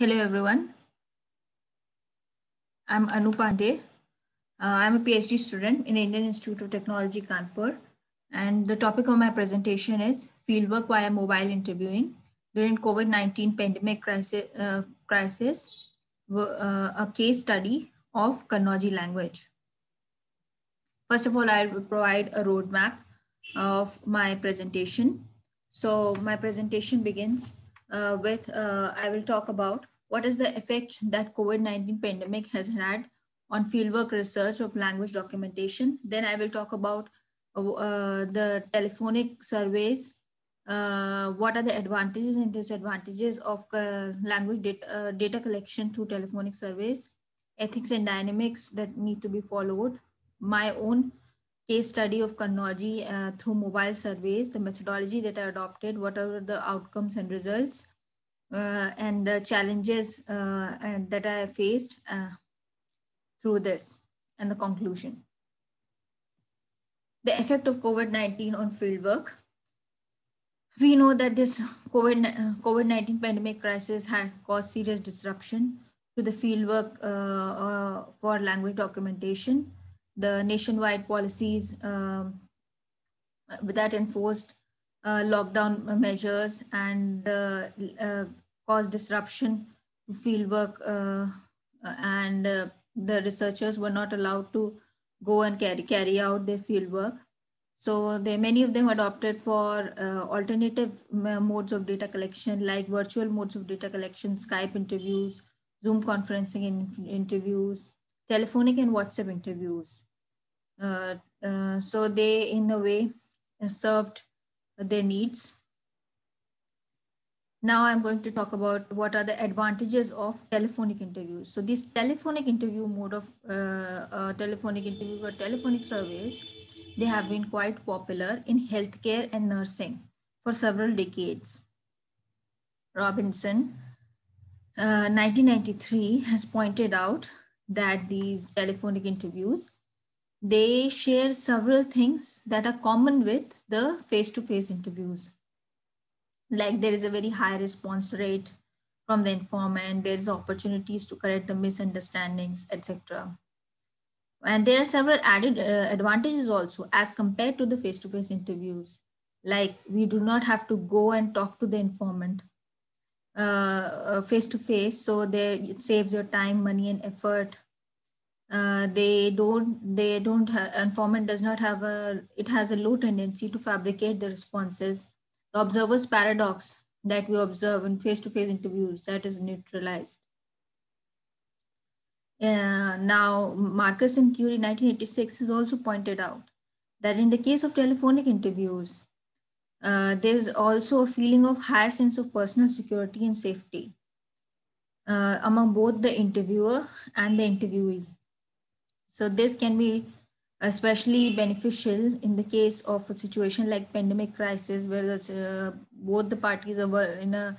Hello, everyone. I'm Anu Pandey. Uh, I'm a PhD student in Indian Institute of Technology, Kanpur. And the topic of my presentation is fieldwork via mobile interviewing during COVID-19 pandemic crisis, uh, crisis uh, a case study of Kannauji language. First of all, I will provide a roadmap of my presentation. So my presentation begins uh, with, uh, I will talk about what is the effect that COVID-19 pandemic has had on fieldwork research of language documentation. Then I will talk about uh, the telephonic surveys, uh, what are the advantages and disadvantages of uh, language data, data collection through telephonic surveys, ethics and dynamics that need to be followed, my own case study of Kannauji uh, through mobile surveys, the methodology that I adopted, what are the outcomes and results, uh, and the challenges uh, that I faced uh, through this, and the conclusion. The effect of COVID-19 on fieldwork. We know that this COVID-19 pandemic crisis had caused serious disruption to the fieldwork uh, for language documentation the nationwide policies um, that enforced uh, lockdown measures and uh, uh, caused disruption to fieldwork uh, and uh, the researchers were not allowed to go and carry, carry out their fieldwork. So they, many of them adopted for uh, alternative modes of data collection like virtual modes of data collection, Skype interviews, Zoom conferencing in, interviews, telephonic and WhatsApp interviews. Uh, uh, so they, in a way, served their needs. Now I'm going to talk about what are the advantages of telephonic interviews. So this telephonic interview mode of uh, uh, telephonic interview or telephonic surveys, they have been quite popular in healthcare and nursing for several decades. Robinson, uh, 1993 has pointed out that these telephonic interviews they share several things that are common with the face-to-face interviews. Like there is a very high response rate from the informant, there is opportunities to correct the misunderstandings, etc. And there are several added uh, advantages also as compared to the face-to-face interviews. Like we do not have to go and talk to the informant face to face, so they, it saves your time, money, and effort uh, they don't they don't informant does not have a it has a low tendency to fabricate the responses. The observer's paradox that we observe in face-to-face interviews that is neutralized. Uh, now marcus and curie 1986 has also pointed out that in the case of telephonic interviews uh, there's also a feeling of higher sense of personal security and safety uh, among both the interviewer and the interviewee so this can be especially beneficial in the case of a situation like pandemic crisis where uh, both the parties are in a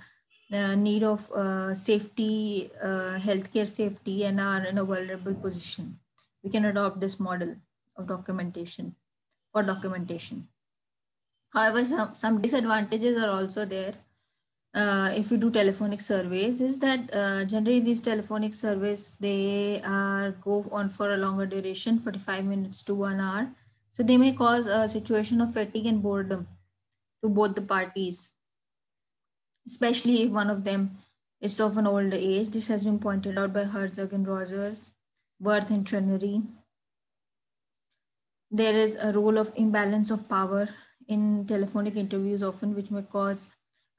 uh, need of uh, safety, uh, healthcare safety, and are in a vulnerable position. We can adopt this model of documentation or documentation. However, some, some disadvantages are also there uh, if we do telephonic surveys is that uh, generally these telephonic surveys they are go on for a longer duration 45 minutes to one hour so they may cause a situation of fatigue and boredom to both the parties especially if one of them is of an older age this has been pointed out by herzog and rogers worth and Tierney. there is a role of imbalance of power in telephonic interviews often which may cause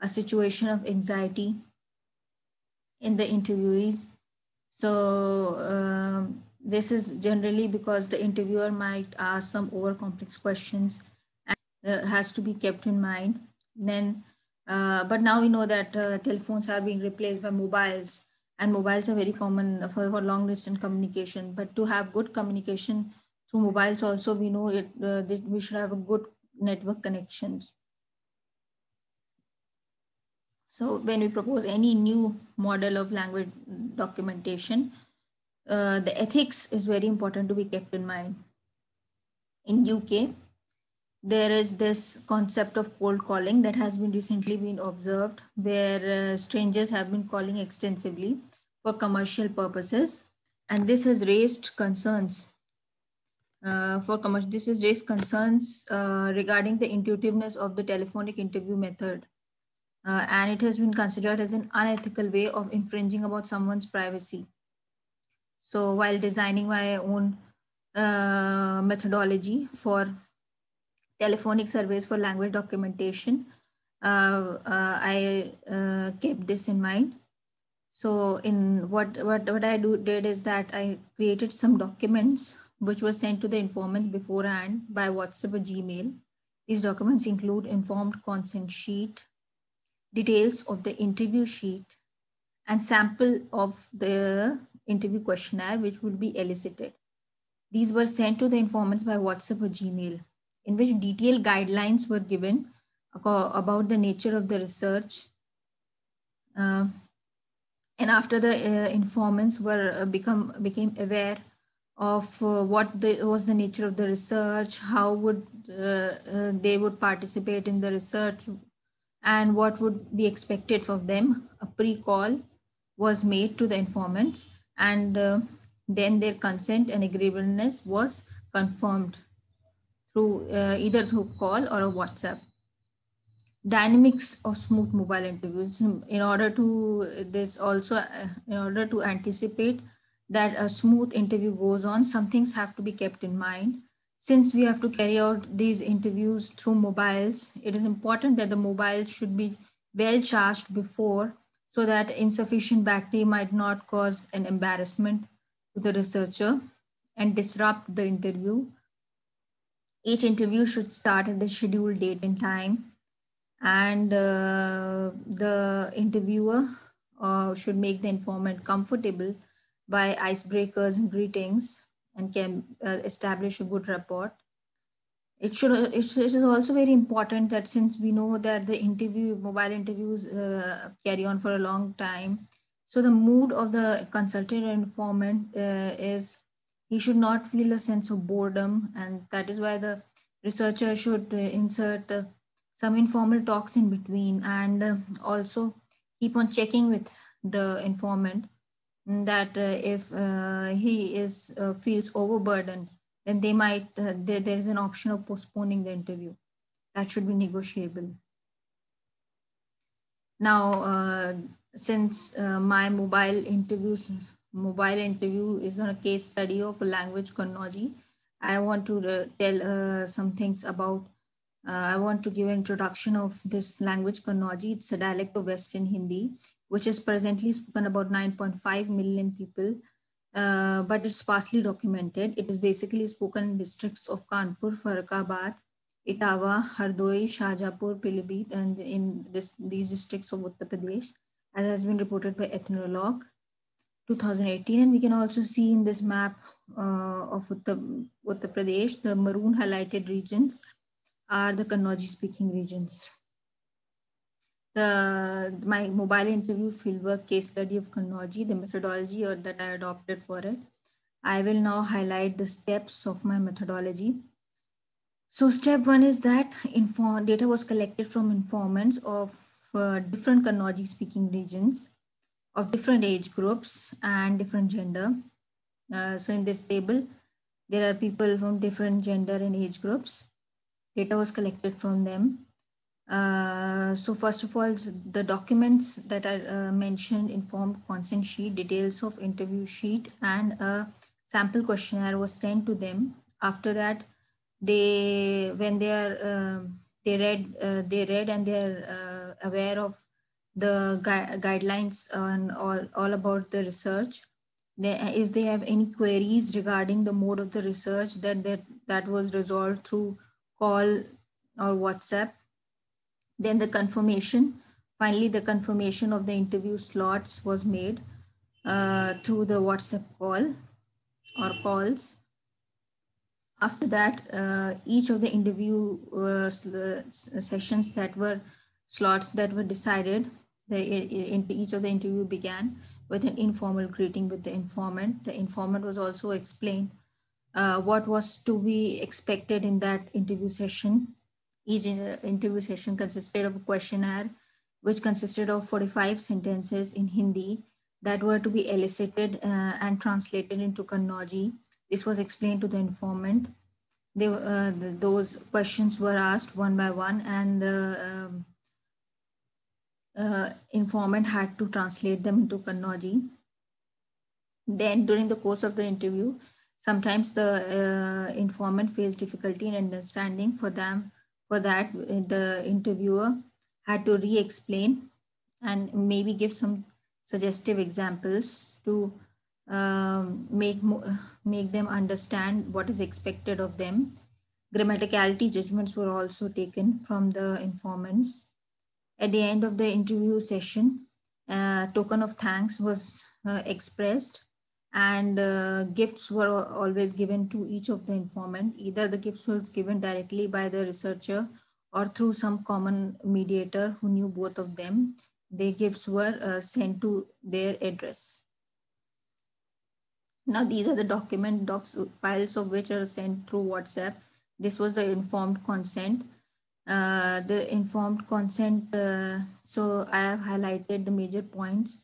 a situation of anxiety in the interviewees. So um, this is generally because the interviewer might ask some over complex questions and uh, has to be kept in mind. Then, uh, but now we know that uh, telephones are being replaced by mobiles and mobiles are very common for, for long distance communication. But to have good communication through mobiles also, we know it, uh, we should have a good network connections. So when we propose any new model of language documentation, uh, the ethics is very important to be kept in mind. In UK, there is this concept of cold calling that has been recently been observed where uh, strangers have been calling extensively for commercial purposes and this has raised concerns uh, for commercial this has raised concerns uh, regarding the intuitiveness of the telephonic interview method uh, and it has been considered as an unethical way of infringing about someone's privacy so while designing my own uh, methodology for telephonic surveys for language documentation, uh, uh, I uh, kept this in mind. So in what, what, what I do, did is that I created some documents which were sent to the informants beforehand by WhatsApp or Gmail. These documents include informed consent sheet, details of the interview sheet, and sample of the interview questionnaire which will be elicited. These were sent to the informants by WhatsApp or Gmail in which detailed guidelines were given about the nature of the research. Uh, and after the uh, informants were uh, become became aware of uh, what the, was the nature of the research, how would uh, uh, they would participate in the research, and what would be expected of them, a pre-call was made to the informants, and then their consent and agreeableness was confirmed through uh, either through call or a WhatsApp. Dynamics of smooth mobile interviews. In order to this also, uh, in order to anticipate that a smooth interview goes on, some things have to be kept in mind. Since we have to carry out these interviews through mobiles, it is important that the mobile should be well charged before so that insufficient battery might not cause an embarrassment to the researcher and disrupt the interview. Each interview should start at the scheduled date and time and uh, the interviewer uh, should make the informant comfortable by icebreakers and greetings and can uh, establish a good rapport. It should it is also very important that since we know that the interview mobile interviews uh, carry on for a long time so the mood of the consultant and informant uh, is he should not feel a sense of boredom and that is why the researcher should uh, insert uh, some informal talks in between and uh, also keep on checking with the informant that uh, if uh, he is uh, feels overburdened then they might there, is an option of postponing the interview that should be negotiable now since my mobile interviews mobile interview is on a case study of language Kannauji. I want to tell uh, some things about, I want to give an introduction of this language Kannauji. It's a dialect of Western Hindi, which is presently spoken about 9.5 million people, uh, but it's sparsely documented. It is basically spoken in districts of Kanpur, Farrukhabad, Etawah, Hardoi, Shahjahanpur, Pilibhit, and in this, these districts of Uttar Pradesh, as has been reported by ethnologue. 2018 and we can also see in this map uh, of Uttar, Uttar Pradesh, the maroon highlighted regions are the Kannauji speaking regions. The, my mobile interview fieldwork case study of Kannauji, the methodology or that I adopted for it. I will now highlight the steps of my methodology. So step one is that inform, data was collected from informants of uh, different Kannauji speaking regions of different age groups and different gender. Uh, so in this table, there are people from different gender and age groups. Data was collected from them. Uh, so first of all, the documents that are uh, mentioned informed consent sheet, details of interview sheet, and a sample questionnaire was sent to them. After that, they when they are uh, they read uh, they read and they are uh, aware of the gui guidelines on all, all about the research. They, if they have any queries regarding the mode of the research, that, that that was resolved through call or WhatsApp. Then the confirmation, finally the confirmation of the interview slots was made uh, through the WhatsApp call or calls. After that, uh, each of the interview uh, sessions that were slots that were decided the, each of the interview began with an informal greeting with the informant. The informant was also explained uh, what was to be expected in that interview session. Each interview session consisted of a questionnaire, which consisted of 45 sentences in Hindi that were to be elicited uh, and translated into Kannauji. This was explained to the informant. They, uh, the, those questions were asked one by one, and the um, uh, informant had to translate them into Kannauji. Then, during the course of the interview, sometimes the uh, informant faced difficulty in understanding. For them, for that, the interviewer had to re-explain and maybe give some suggestive examples to um, make make them understand what is expected of them. Grammaticality judgments were also taken from the informants. At the end of the interview session, a token of thanks was uh, expressed and uh, gifts were always given to each of the informant. Either the gifts was given directly by the researcher or through some common mediator who knew both of them. The gifts were uh, sent to their address. Now these are the document docs files of which are sent through WhatsApp. This was the informed consent. Uh, the informed consent, uh, so I have highlighted the major points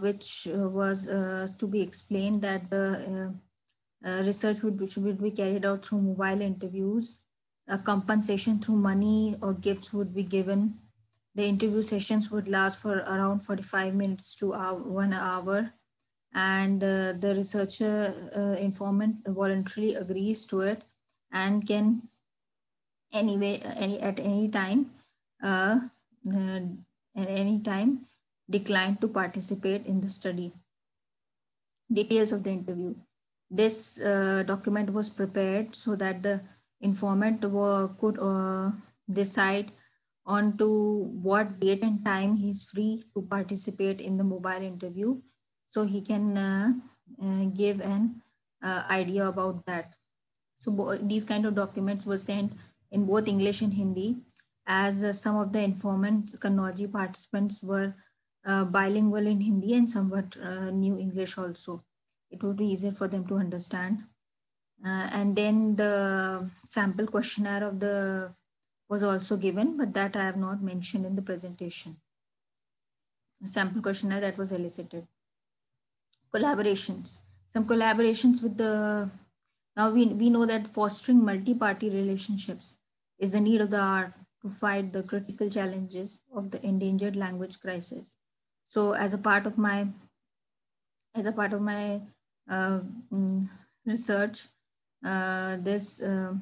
which uh, was uh, to be explained that the research would be, should be carried out through mobile interviews. A compensation through money or gifts would be given. The interview sessions would last for around 45 minutes to hour, one hour. And uh, the researcher uh, informant voluntarily agrees to it and can anyway any at any time uh, at any time declined to participate in the study. Details of the interview. This uh, document was prepared so that the informant were, could uh, decide on to what date and time he's free to participate in the mobile interview so he can uh, uh give an uh, idea about that. So these kind of documents were sent in both English and Hindi as uh, some of the informant Kannauji participants were uh, bilingual in Hindi and somewhat uh, New English also. It would be easier for them to understand. Uh, and then the sample questionnaire of the was also given, but that I have not mentioned in the presentation. A sample questionnaire that was elicited. Collaborations. Some collaborations with the, now we, we know that fostering multi-party relationships is the need of the hour to fight the critical challenges of the endangered language crisis. So as a part of my, as a part of my uh, mm, research, uh, this uh,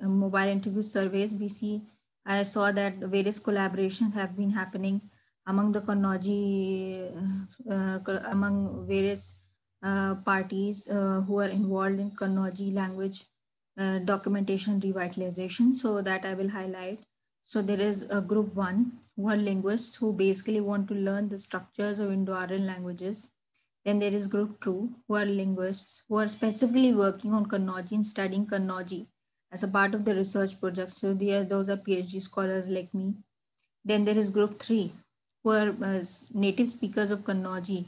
mobile interview surveys, we see, I saw that various collaborations have been happening among the Kannauji, uh, among various uh, parties uh, who are involved in Kannauji language documentation revitalization. So that I will highlight. So there is a group one who are linguists who basically want to learn the structures of Indo-Aryan languages. Then there is group two who are linguists who are specifically working on Kannauji and studying Kannauji as a part of the research project. So are, those are PhD scholars like me. Then there is group three who are uh, native speakers of Kannauji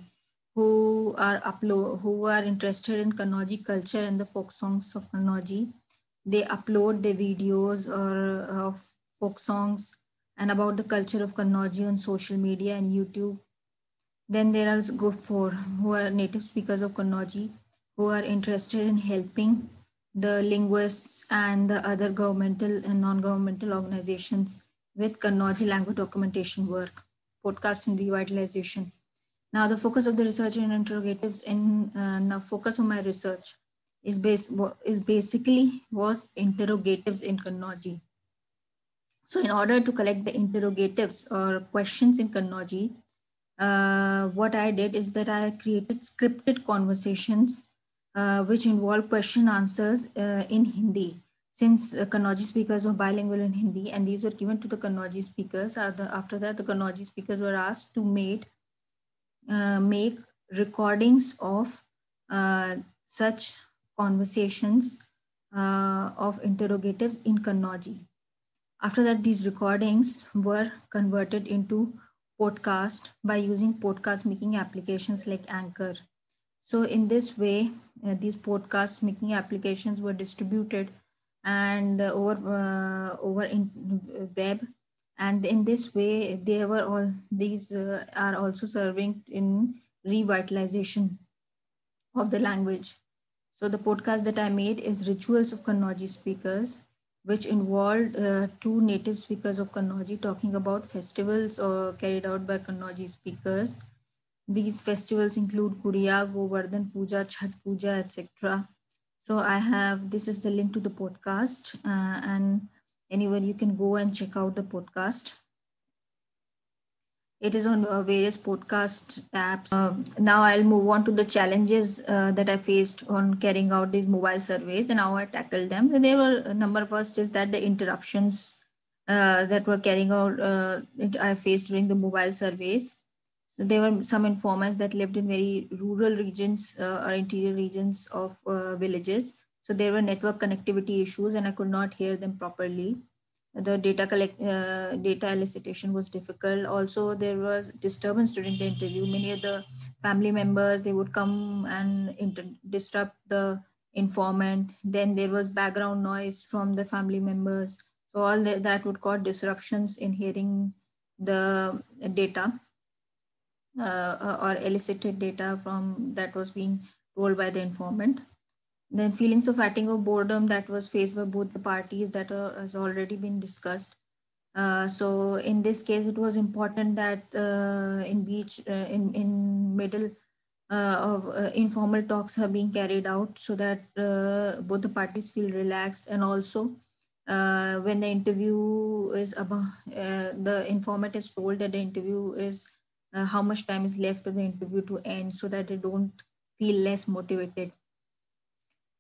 who are upload who are interested in Kannauji culture and the folk songs of Kannauji. They upload their videos or of folk songs, and about the culture of Kannauji on social media and YouTube. Then there are group four, who are native speakers of Kannauji, who are interested in helping the linguists and the other governmental and non-governmental organizations with Kannauji language documentation work, podcast and revitalization. Now the focus of the research and interrogatives in uh, now focus of my research is, base, is basically was interrogatives in Kannauji. So in order to collect the interrogatives or questions in Kannauji, uh, what I did is that I created scripted conversations uh, which involve question answers uh, in Hindi. Since uh, Kannauji speakers were bilingual in Hindi and these were given to the Kannauji speakers, after that the Kannauji speakers were asked to make, uh, make recordings of uh, such conversations uh, of interrogatives in Kannauji. After that, these recordings were converted into podcast by using podcast making applications like Anchor. So in this way, uh, these podcast making applications were distributed and uh, over uh, over in web. And in this way they were all these uh, are also serving in revitalization of the language. So the podcast that i made is rituals of kannauji speakers which involved uh, two native speakers of kannauji talking about festivals uh, carried out by kannauji speakers these festivals include Gudiya, Govardhan Puja, Chhat Puja, etc. So I have, this is the link to the podcast uh, and anyone you can go and check out the podcast. It is on uh, various podcast apps. Uh, now I'll move on to the challenges uh, that I faced on carrying out these mobile surveys and how I tackled them. So there were number first is that the interruptions uh, that were carrying out, uh, I faced during the mobile surveys so there were some informants that lived in very rural regions uh, or interior regions of uh, villages. So there were network connectivity issues and I could not hear them properly. The data collect, uh, data elicitation was difficult. Also, there was disturbance during the interview. Many of the family members, they would come and disrupt the informant. Then there was background noise from the family members. So all the, that would cause disruptions in hearing the data uh, or elicited data from that was being told by the informant. Then feelings of fatigue or boredom that was faced by both the parties that uh, has already been discussed. Uh, so in this case, it was important that uh, in beach, uh, in, in middle uh, of informal talks are being carried out so that both the parties feel relaxed and also when the interview is about, the informant is told that the interview is uh, how much time is left for the interview to end so that they don't feel less motivated.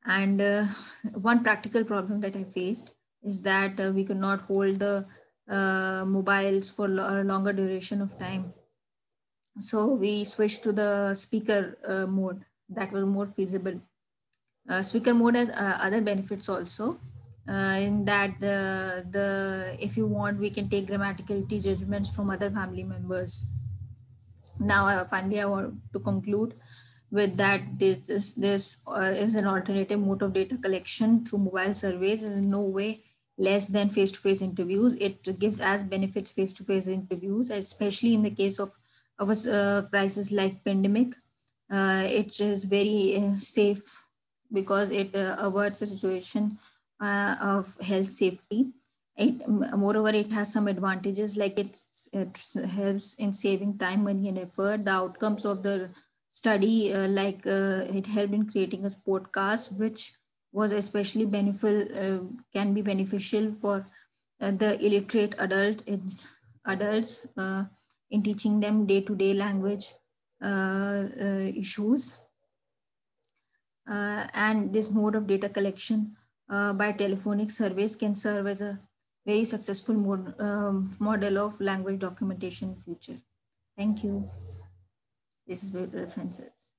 And uh, one practical problem that I faced is that uh, we could not hold the uh, mobiles for a longer duration of time. So we switched to the speaker uh, mode that was more feasible. Uh, speaker mode has other benefits also. in that the, the if you want we can take grammaticality judgments from other family members now uh, finally i want to conclude with that this this, this uh, is an alternative mode of data collection through mobile surveys is in no way less than face-to-face interviews. It gives as benefits face-to-face interviews especially in the case of of a uh, crisis like pandemic. Uh, it is very uh, safe because it uh, averts a situation of health safety. It, moreover, it has some advantages like it helps in saving time, money, and effort. The outcomes of the study, uh, like uh, it helped in creating a podcast, which was especially beneficial, uh, can be beneficial for uh, the illiterate adult in, adults uh, in teaching them day-to-day language uh, issues. and this mode of data collection by telephonic surveys can serve as a very successful mod, um, model of language documentation future. Thank you. This is references.